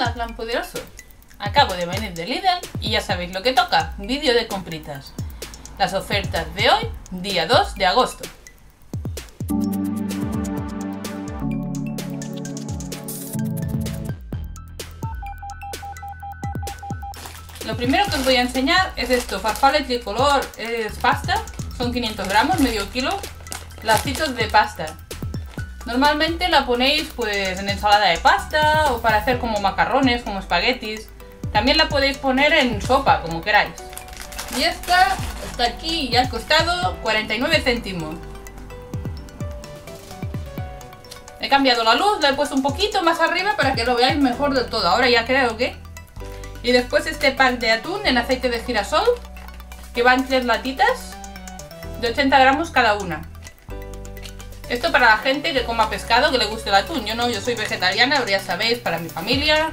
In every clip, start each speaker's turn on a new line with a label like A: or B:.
A: Hola, plan poderoso. Acabo de venir de Lidl y ya sabéis lo que toca, vídeo de compritas. Las ofertas de hoy, día 2 de agosto. Lo primero que os voy a enseñar es esto, farfalle tricolor, es pasta, son 500 gramos, medio kilo, lacitos de pasta. Normalmente la ponéis pues en ensalada de pasta o para hacer como macarrones, como espaguetis. También la podéis poner en sopa, como queráis. Y esta está aquí y al costado 49 céntimos. He cambiado la luz, la he puesto un poquito más arriba para que lo veáis mejor del todo. Ahora ya creo que... Y después este pack de atún en aceite de girasol, que van tres latitas de 80 gramos cada una. Esto para la gente que coma pescado, que le guste el atún. Yo no, yo soy vegetariana, pero ya sabéis, para mi familia.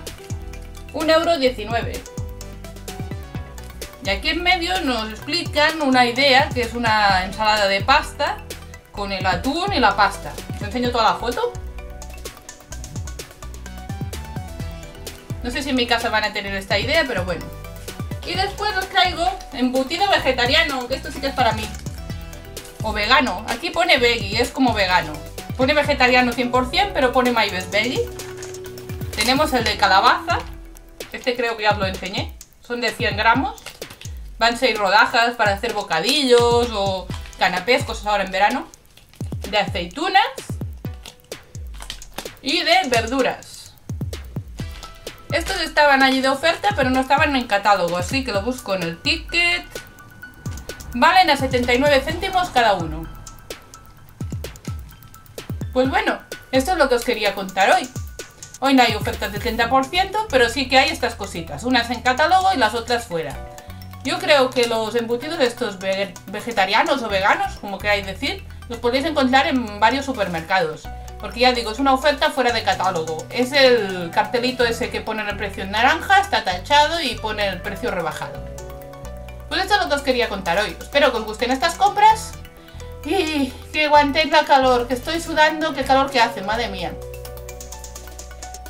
A: 1,19€. Y aquí en medio nos explican una idea, que es una ensalada de pasta con el atún y la pasta. ¿Os enseño toda la foto? No sé si en mi casa van a tener esta idea, pero bueno. Y después os traigo embutido vegetariano, que esto sí que es para mí o vegano. Aquí pone veggie, es como vegano. Pone vegetariano 100%, pero pone my best veggie. Tenemos el de calabaza. Este creo que ya os lo enseñé. Son de 100 gramos. Van 6 rodajas para hacer bocadillos o canapés, cosas ahora en verano. De aceitunas. Y de verduras. Estos estaban allí de oferta, pero no estaban en catálogo. Así que lo busco en el ticket. Valen a 79 céntimos cada uno. Pues bueno, esto es lo que os quería contar hoy. Hoy no hay ofertas de 30%, pero sí que hay estas cositas. Unas en catálogo y las otras fuera. Yo creo que los embutidos estos vegetarianos o veganos, como queráis decir, los podéis encontrar en varios supermercados. Porque ya digo, es una oferta fuera de catálogo. Es el cartelito ese que pone el precio en naranja, está tachado y pone el precio rebajado. Pues esto es lo que os quería contar hoy. Espero que os gusten estas compras y que aguantéis la calor, que estoy sudando, qué calor que hace, madre mía.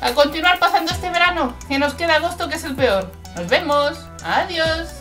A: A continuar pasando este verano, que nos queda agosto que es el peor. Nos vemos. Adiós.